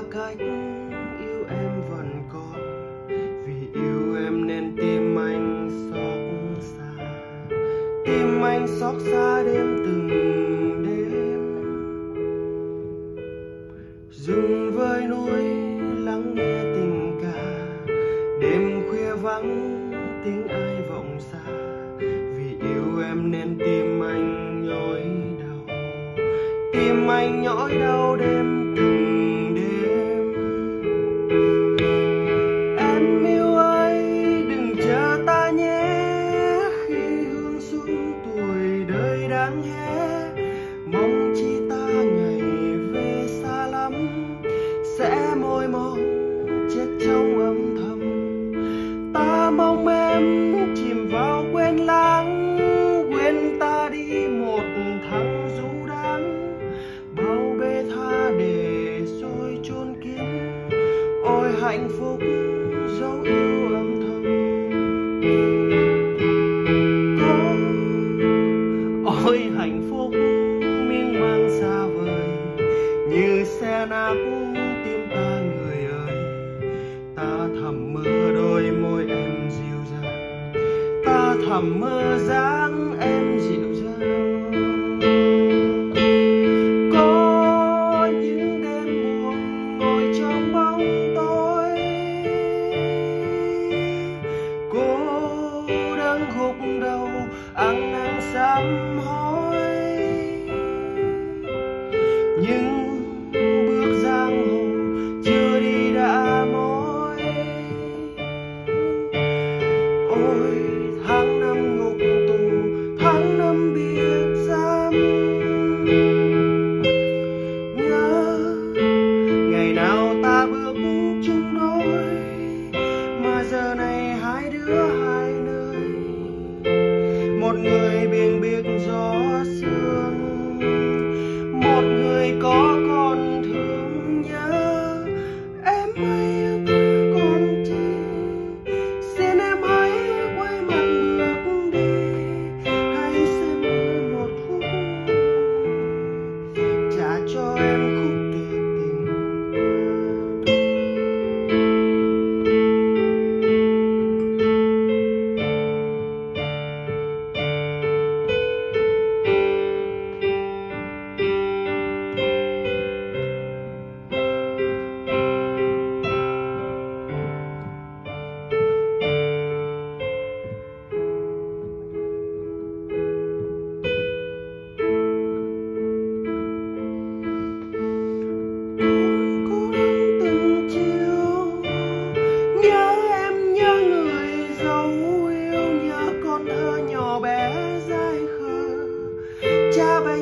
xa cách yêu em vẫn còn. Vì yêu em nên tim anh xót xa. Tim anh xót xa đêm từng đêm. Dừng với núi lắng nghe tình ca. Đêm khuya vắng, tiếng ai vọng xa. Vì yêu em nên tim anh nhói đau. Tim anh nhói đau đêm đáng hé mong chi ta ngày về xa lắm, sẽ môi mòn chết trong âm thầm. Ta mong em chìm vào quên lãng, quên ta đi một tháng du đáng. Bao bê tha để rồi chôn kín, ôi hạnh phúc dấu yêu hạnh phúc miên man xa vời, như xe nát tim ta người ơi. Ta thầm mơ đôi môi em dịu dàng, ta thầm mơ dáng em dịu Những bước giang hồ chưa đi đã mỏi. Ôi 加倍